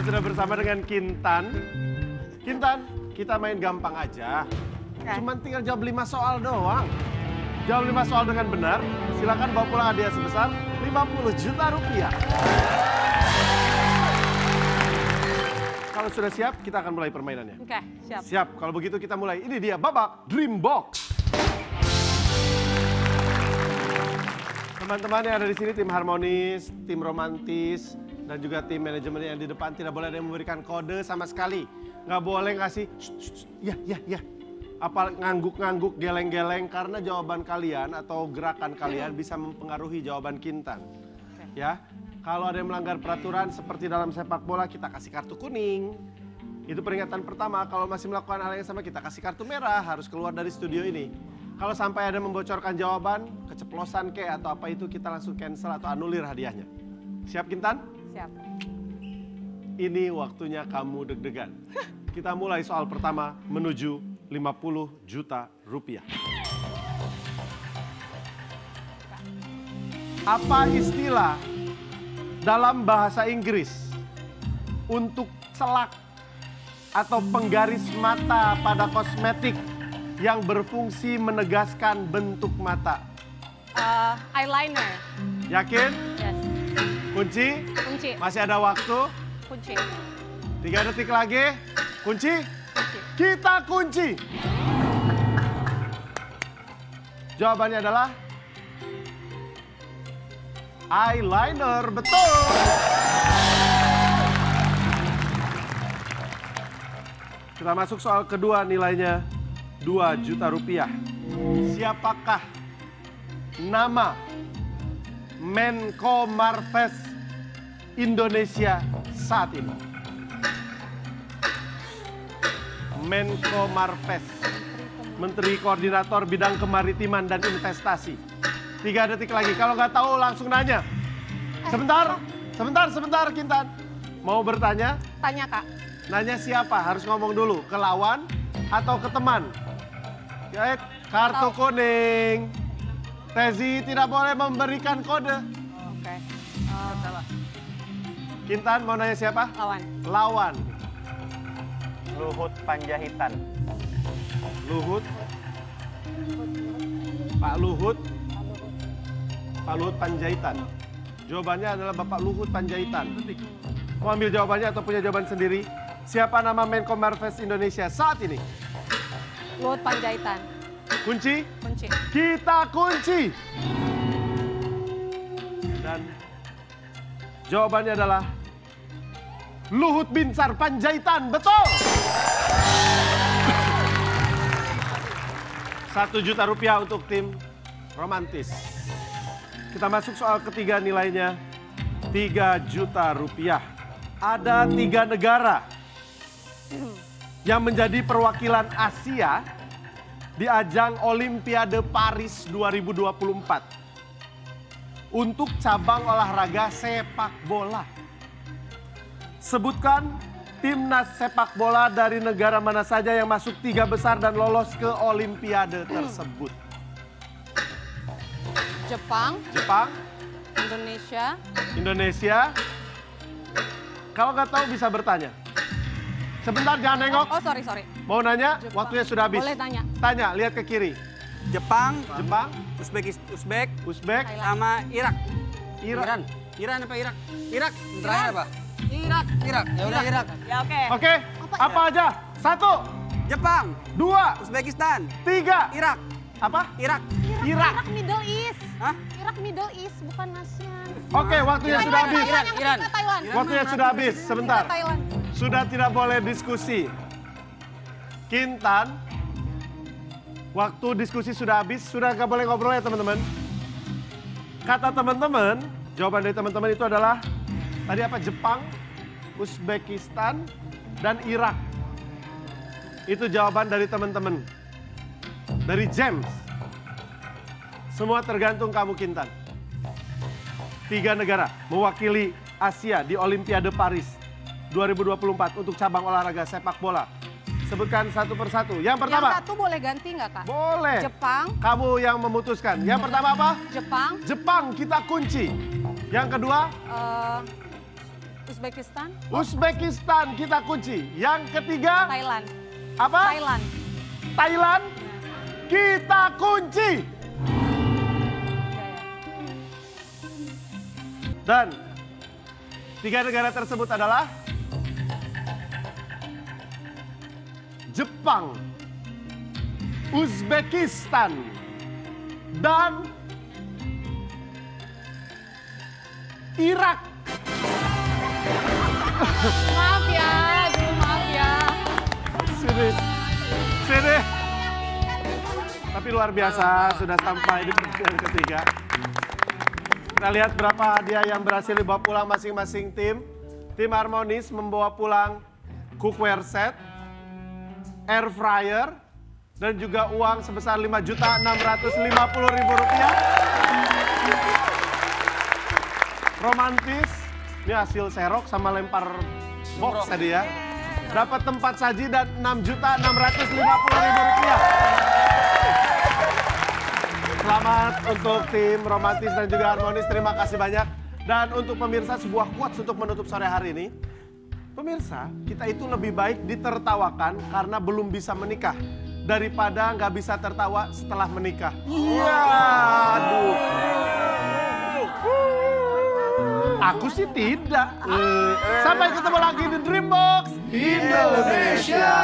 Kita sudah bersama dengan Kintan. Kintan, kita main gampang aja. Oke. Cuman tinggal jawab 5 soal doang. Jawab 5 soal dengan benar, silakan bawa pulang hadiah sebesar 50 juta rupiah. Kalau sudah siap, kita akan mulai permainannya. Oke, siap. Siap, kalau begitu kita mulai. Ini dia babak Dream Box. Teman-teman yang ada di sini tim harmonis, tim romantis, dan juga tim manajemen yang di depan tidak boleh ada yang memberikan kode sama sekali. Nggak boleh ngasih, "Shh, shh, shh, ya, ya, ya. Apa ngangguk-ngangguk, geleng-geleng, karena jawaban kalian atau gerakan kalian bisa mempengaruhi jawaban Kintan. Ya, kalau ada yang melanggar peraturan seperti dalam sepak bola kita kasih kartu kuning. Itu peringatan pertama, kalau masih melakukan hal yang sama kita kasih kartu merah, harus keluar dari studio ini. Kalau sampai ada membocorkan jawaban, keceplosan ke atau apa itu kita langsung cancel atau anulir hadiahnya. Siap Kintan? Siap. Ini waktunya kamu deg-degan. Kita mulai soal pertama menuju 50 juta rupiah. Apa istilah dalam bahasa Inggris untuk celak atau penggaris mata pada kosmetik yang berfungsi menegaskan bentuk mata? Eh, eyeliner. Yakin? Kunci? Kunci. Masih ada waktu? Kunci. Tiga detik lagi. Kunci? Kunci. Kita kunci. Jawabannya adalah eyeliner. Betul. Kita masuk soal kedua nilainya 2 juta rupiah. Siapakah nama Menko Marves Indonesia saat ini? Menko Marves, Menteri Koordinator Bidang Kemaritiman dan Investasi. Tiga detik lagi, kalau nggak tahu langsung nanya. Sebentar, sebentar, sebentar Kintan. Mau bertanya? Tanya kak. Nanya siapa? Harus ngomong dulu, ke lawan atau ke teman? Ya, kartu Tahu. kuning. Tezi tidak boleh memberikan kode. Oke. Eh, Kintan mau nanya siapa? lawan. Lawan. Luhut Panjaitan. Luhut. Pak Luhut. Pak Luhut Panjaitan. Jawabannya adalah Bapak Luhut Panjaitan. Mau ambil jawabannya atau punya jawaban sendiri? Siapa nama Menko Marves Indonesia saat ini? Luhut Panjaitan. Kunci? Kunci. Kita kunci. Dan jawabannya adalah Luhut Binsar Panjaitan. Betul. Satu juta rupiah untuk tim romantis. Kita masuk soal ketiga nilainya 3 juta rupiah. Ada tiga negara yang menjadi perwakilan Asia di ajang Olimpiade Paris 2024 untuk cabang olahraga sepak bola. Sebutkan timnas sepak bola dari negara mana saja yang masuk tiga besar dan lolos ke Olimpiade tersebut. Jepang, Jepang, Indonesia, Indonesia. Kalau nggak tahu bisa bertanya. Sebentar jangan nengok. Oh, sorry, sorry. Mau nanya? Jepang. Waktunya sudah habis. Boleh tanya. Tanya, lihat ke kiri. Jepang, Jepang, Uzbek, Uzbek, Uzbek, Thailand. sama Irak. Iran. Iran. Iran apa Irak? Irak. Terakhir apa? Irak. Irak. Ya udah Irak. Ya oke. Oke, apa aja? Satu, Jepang, dua, Uzbekistan, tiga. Irak, Apa? Irak. Irak. Irak Middle East. Hah? Irak Middle East bukan ASEAN. Oke, waktunya Thailand, sudah habis. Thailand, yang Iran. ketiga Thailand. Waktunya sudah habis. Sebentar. Thailand. Sudah tidak boleh diskusi. Kintan, waktu diskusi sudah habis, sudah nggak boleh ngobrol ya teman-teman. Kata teman-teman, jawaban dari teman-teman itu adalah tadi apa? Jepang, Uzbekistan, dan Irak. Itu jawaban dari teman-teman. Dari James. Semua tergantung kamu Kintan. Tiga negara mewakili Asia di Olimpiade Paris 2024 untuk cabang olahraga sepak bola. Sebutkan satu persatu. Yang pertama, Yang satu boleh ganti nggak kak? boleh. Jepang, Kamu yang memutuskan. Yang pertama apa? Jepang, Jepang kita kunci. Yang kedua, eh, Uzbekistan, Uzbekistan kita kunci. Yang ketiga Thailand. apa? Thailand. Thailand kita kunci. Dan tiga negara tersebut adalah Jepang, Uzbekistan, dan Irak. Maaf ya, aduh maaf ya. Sini, sini. Tapi luar biasa sudah sampai di pertandingan ketiga. Kita lihat berapa hadiah yang berhasil dibawa pulang masing-masing tim. Tim Harmonis membawa pulang cookware set, air fryer, dan juga uang sebesar 5.650.000 rupiah. Romantis, ini hasil serok sama lempar box tadi ya. Dapat tempat saji dan 6.650.000 rupiah. Selamat untuk tim romantis dan juga harmonis. Terima kasih banyak. Dan untuk pemirsa sebuah quotes untuk menutup sore hari ini. Pemirsa, kita itu lebih baik ditertawakan karena belum bisa menikah. Daripada nggak bisa tertawa setelah menikah. Iya, aduh. Aku sih tidak. Eh, Sampai ketemu lagi di Dreambox Indonesia.